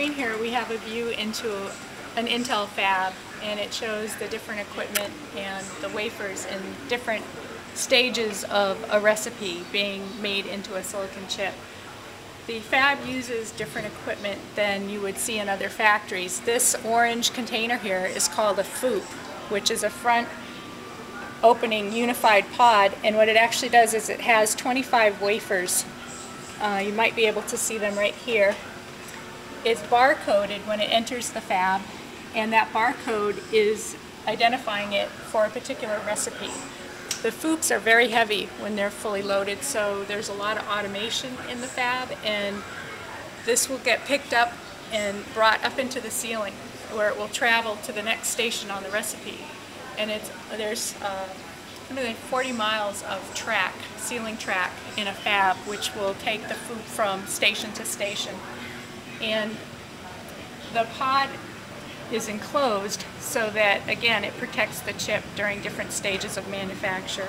screen here we have a view into an Intel fab and it shows the different equipment and the wafers in different stages of a recipe being made into a silicon chip. The fab uses different equipment than you would see in other factories. This orange container here is called a FOUP, which is a front opening unified pod and what it actually does is it has 25 wafers. Uh, you might be able to see them right here. It's barcoded when it enters the fab and that barcode is identifying it for a particular recipe. The FOUPs are very heavy when they're fully loaded, so there's a lot of automation in the fab, and this will get picked up and brought up into the ceiling, where it will travel to the next station on the recipe. And it's, there's uh, 40 miles of track, ceiling track in a fab, which will take the FOUP from station to station. And the pod is enclosed so that, again, it protects the chip during different stages of manufacture.